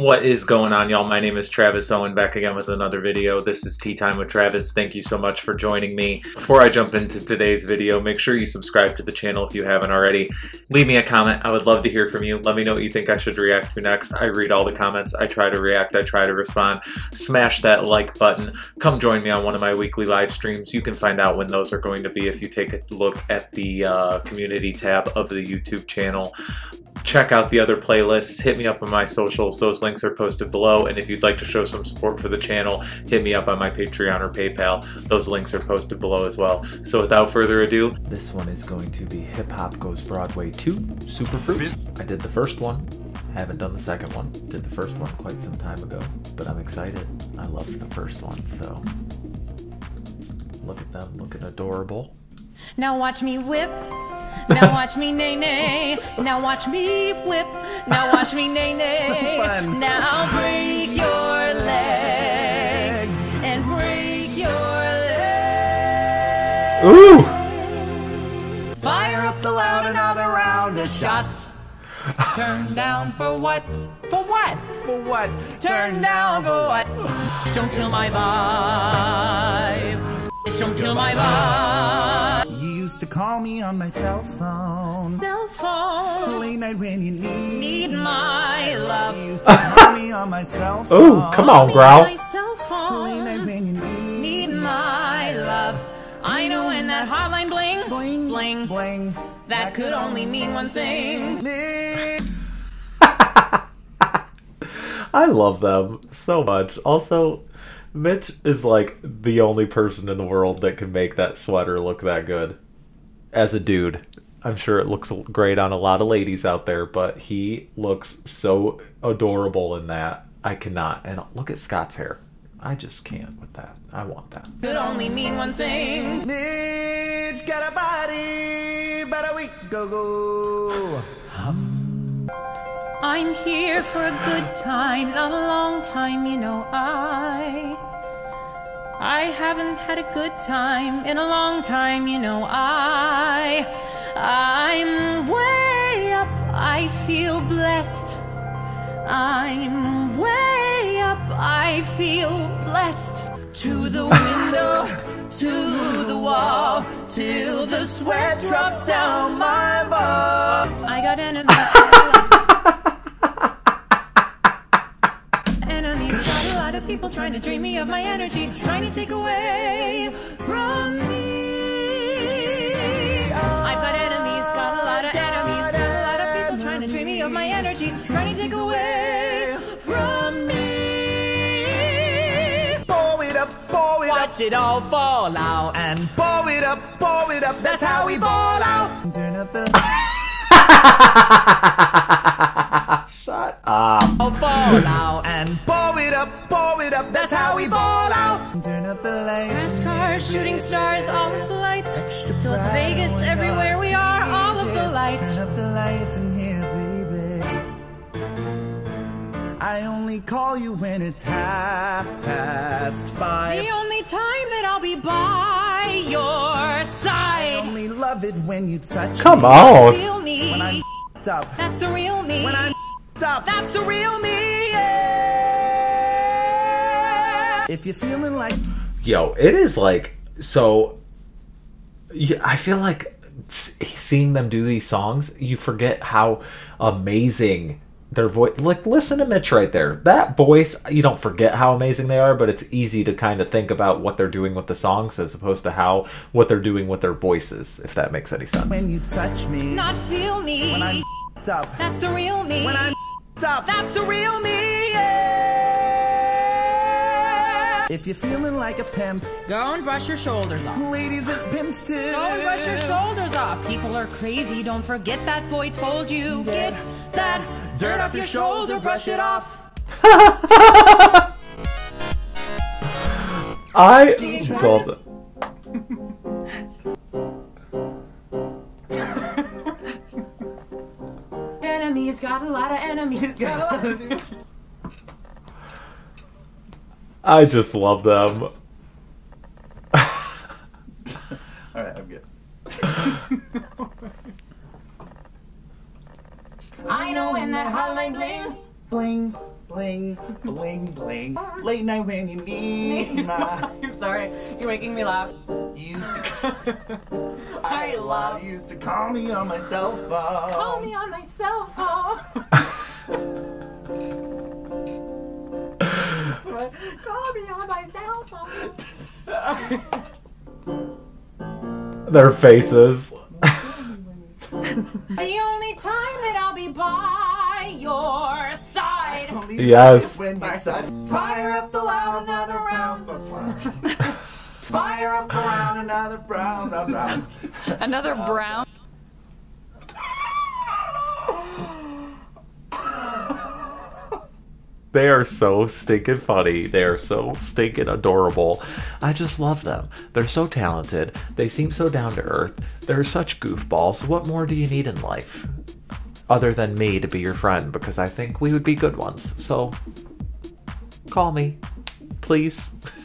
What is going on, y'all? My name is Travis Owen, back again with another video. This is Tea Time with Travis. Thank you so much for joining me. Before I jump into today's video, make sure you subscribe to the channel if you haven't already. Leave me a comment. I would love to hear from you. Let me know what you think I should react to next. I read all the comments. I try to react. I try to respond. Smash that like button. Come join me on one of my weekly live streams. You can find out when those are going to be if you take a look at the uh, community tab of the YouTube channel check out the other playlists, hit me up on my socials. Those links are posted below. And if you'd like to show some support for the channel, hit me up on my Patreon or PayPal. Those links are posted below as well. So without further ado, This one is going to be Hip Hop Goes Broadway 2 Super Superfruit. I did the first one, haven't done the second one. Did the first one quite some time ago, but I'm excited. I loved the first one, so look at them looking adorable. Now watch me whip. Now watch me nay nay. Now watch me whip. Now watch me nay nay. Now break your legs and break your legs. Ooh! Fire up the loud another round of shots. Turn down for what? For what? For what? Turn down for what? Don't kill my vibe. Don't kill my vibe. You used to call me on my cell phone. Cell phone. Late night when you need. Need my love. You used to call me on my cell phone. Ooh, come on, Growl. My cell Late night when you need. Need my love. I know when that hotline bling, Bling, bling, bling. that could only mean one thing. I love them so much. Also, Mitch is like the only person in the world that can make that sweater look that good. As a dude, I'm sure it looks great on a lot of ladies out there, but he looks so adorable in that. I cannot. And look at Scott's hair. I just can't with that. I want that. Could only mean one thing. Mitch got a body, but a week go go. Hum. I'm here for a good time, not a long time, you know. I. I haven't had a good time in a long time, you know. I. I'm way up, I feel blessed. I'm way up, I feel blessed. To the window, to the wall, till the sweat drops down my ball. I got enemies. People trying to drain me of my energy, trying to take away from me. I've got enemies, got a lot of enemies, got a lot of people trying to drain me of my energy, trying to take away from me. Pour it up, pour it up, Watch it all fall out. and pour it up, pour it up. That's how we ball out. Turn up the. Shut up. Fall out. And pour up. That's how we ball out. Turn up the lights. NASCAR, shooting stars, all of the lights. Till it's Vegas, everywhere we are, all of the lights. Turn up the lights in here, baby. I only call you when it's half past five. The only time that I'll be by your I only love it when you touch Come me. on. Feel me. When I'm up. That's the real me. When I'm up. That's the real me. Yeah. If you're feeling like Yo, it is like so. Yeah, I feel like seeing them do these songs, you forget how amazing their voice. Like, listen to Mitch right there. That voice, you don't forget how amazing they are, but it's easy to kind of think about what they're doing with the songs as opposed to how what they're doing with their voices. If that makes any sense. when you touch me. Not feel me. When I'm up. That's the real me. When I'm f***ed up. That's the real me. Yeah. If you're feeling like a pimp. Go and brush your shoulders off. Ladies it's pimps too. Go and brush your shoulders off. People are crazy. Don't forget that boy told you. Get that dirt off your shoulder. Brush it off. I love it. Enemies got a lot of enemies. Got a lot of I just love them. Alright, I'm good. I know when that hotline bling, Bling, Bling, bling, bling. Late night when you need my. I'm sorry. You're making me laugh. You used to. I love. You used to call me on my cell phone. Call me on my cell phone. So, Call me on my cell phone. Their faces. The only time that I'll be by your side. Yes. When you said, fire up the loud, another round. Fire up the round, another round, round, round. Another brown. They are so stinking funny. They are so stinking adorable. I just love them. They're so talented. They seem so down to earth. They're such goofballs. What more do you need in life? Other than me to be your friend, because I think we would be good ones. So, call me. Please.